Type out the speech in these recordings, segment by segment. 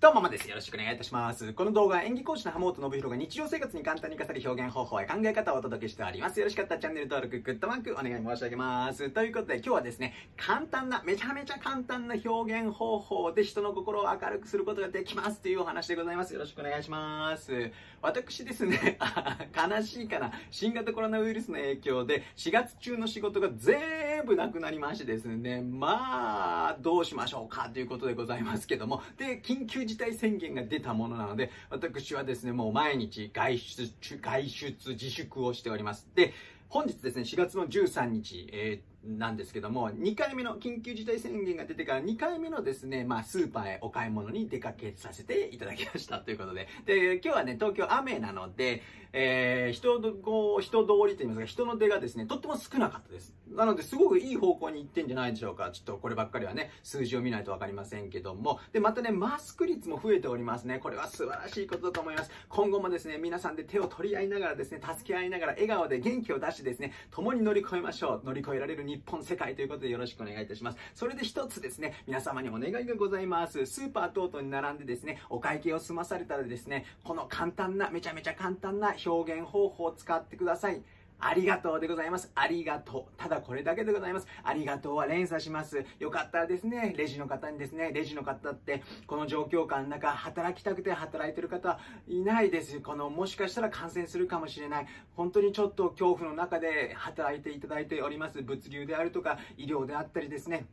どうもママです。よろしくお願いいたします。この動画は演技講師の浜本信弘が日常生活に簡単に活かせる表現方法や考え方をお届けしております。よろしかったらチャンネル登録、グッドマークお願い申し上げます。ということで今日はですね、簡単な、めちゃめちゃ簡単な表現方法で人の心を明るくすることができますというお話でございます。よろしくお願いします。私ですね、悲しいかな、新型コロナウイルスの影響で4月中の仕事が全部なくなりましてですね、まあ、どうしましょうかということでございますけども、で、緊急事態宣言が出たものなので、私はですね、もう毎日外出、外出自粛をしております。で、本日ですね、4月の13日、えーなんですけども、2回目の緊急事態宣言が出てから2回目のですね、まあスーパーへお買い物に出かけさせていただきましたということで。で、今日はね、東京雨なので、えー、人こう人通りといいますか、人の出がですね、とっても少なかったです。なので、すごくいい方向に行ってんじゃないでしょうか。ちょっとこればっかりはね、数字を見ないとわかりませんけども。で、またね、マスク率も増えておりますね。これは素晴らしいことだと思います。今後もですね、皆さんで手を取り合いながらですね、助け合いながら、笑顔で元気を出してですね、共に乗り越えましょう。乗り越えられる日本、世界ということでよろしくお願いいたします。それで一つですね、皆様にお願いがございます。スーパー等々に並んでですね、お会計を済まされたらですね、この簡単な、めちゃめちゃ簡単な表現方法を使ってください。ありがとうでございます。ありがとう。ただこれだけでございます。ありがとうは連鎖します。よかったらですね、レジの方にですね、レジの方って、この状況下の中、働きたくて働いてる方いないです。この、もしかしたら感染するかもしれない。本当にちょっと恐怖の中で働いていただいております。物流であるとか、医療であったりですね。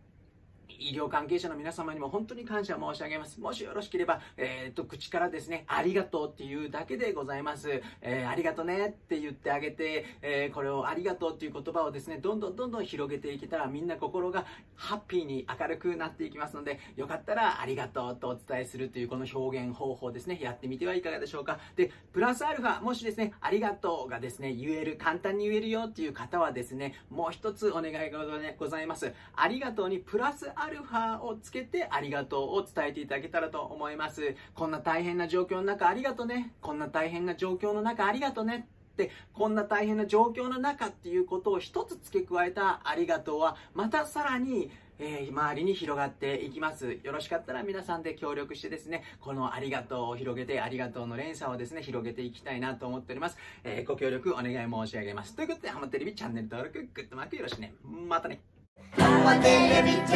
医療関係者の皆様にも本当に感謝申し上げます。もしよろしければ、えっ、と、口からですね、ありがとうっていうだけでございます。えー、ありがとねって言ってあげて、えー、これをありがとうっていう言葉をですね、どんどんどんどん広げていけたら、みんな心がハッピーに明るくなっていきますので、よかったらありがとうとお伝えするというこの表現方法ですね、やってみてはいかがでしょうか。で、プラスアルファ、もしですね、ありがとうがですね、言える、簡単に言えるよっていう方はですね、もう一つお願いがございます。ありがとうにプラスアルファをつけてありがとうを伝えていただけたらと思います。こんな大変な状況の中ありがとね。こんな大変な状況の中ありがとね。ってこんな大変な状況の中っていうことを一つ付け加えたありがとうはまたさらにえー、周りに広がっていきます。よろしかったら皆さんで協力してですね、このありがとうを広げて、ありがとうの連鎖をですね、広げていきたいなと思っております。えー、ご協力お願い申し上げます。ということで、ハマテレビチャンネル登録、グッドマークよろしくね。またね。ハマテレビチ